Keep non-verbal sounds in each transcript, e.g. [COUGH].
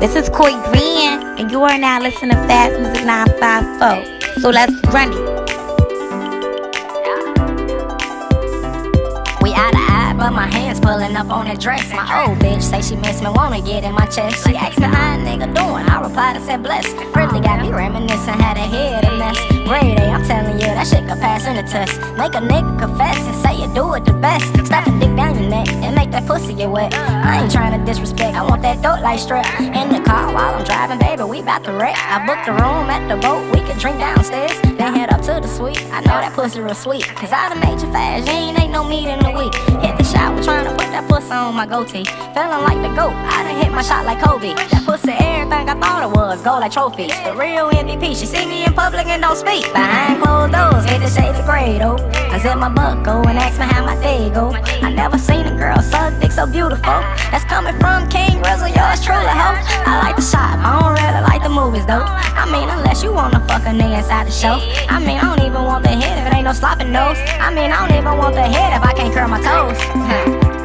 This is Coy Green, and you are now listening to Fast Music 954. So let's run it. We to eye, but my hands pulling up on that dress. My old bitch say she miss me, wanna get in my chest. She asked me how a nigga doing, I replied and said bless. Really got me reminiscing, had a head a mess. Grade I'm telling you, test. Make a nigga confess and say you do it the best. Stuffing dick down your neck and make that pussy get wet. I ain't trying to disrespect, I want that dope like strap. In the car while I'm driving, baby, we bout to wreck. I booked a room at the boat, we can drink downstairs. Then head up to the suite. I know that pussy real sweet, cause I done made you fast, ain't ain't no meat in the week. Hit the shower, trying to put that pussy on my goatee. Feeling like the goat, I done hit my shot like Kobe. That pussy everything I thought it was, gold like trophies. The real MVP, she see me in public and don't speak. Behind closed doors, the shades of gray though. I zip my buckle and ask me how my day go. I never seen a girl suck dick so beautiful. That's coming from King Rizzle, yours truly, ho. I like the shop, I don't really like the movies though. I mean, unless you wanna fuck a nigga inside the show. I mean, I don't even want the hit if it ain't no slopping nose. I mean, I don't even want the hit if I can't curl my toes. [LAUGHS]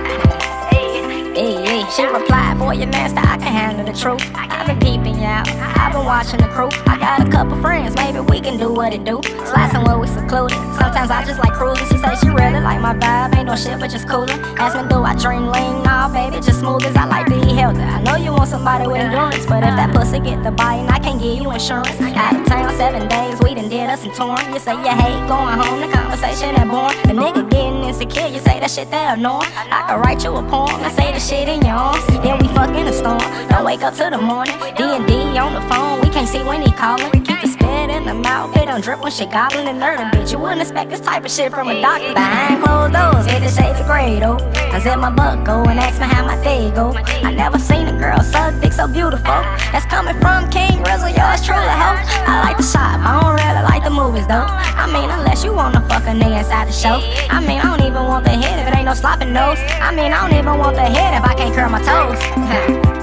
Hey, hey, she replied, boy, you nasty, I can handle the truth. I've been peeping out, I've been watching the crew. I got a couple friends, maybe we can do what it do. Slide somewhere we secluded. Sometimes I just like cruising. She say she really like my vibe, ain't no shit but just cooler. Ask me, do I drink lean? Nah, baby, just smooth as I like to eat healthy. I know you want somebody with endurance, but if that pussy get the biting, I can't give you insurance. Out of town, seven days, we done did us some touring. You say you hate going home, the conversation that boring. The nigga getting insecure, you say that shit that annoying. I could write you a poem and say the shit in your arms. Then we fuck in the storm. Don't wake up till the morning. D and D on the phone, we can't see when he calling. Keep the spit in the mouth, it don't drip when she gobbling and nerding, bitch. You wouldn't expect this type of shit from a doctor. Behind closed doors, hit the shades of gray though. I zip my buckle and ask me how my day go. I never seen a girl suck dick so beautiful. That's coming from King Rizzle, yours truly, ho. I like the shop, I don't really like the movies though. I mean, unless you wanna fuck a nigga inside the show. I mean, I don't even want the hit if it ain't no slopping nose. I mean, I don't even want the hit if I can't curl my toes. [LAUGHS]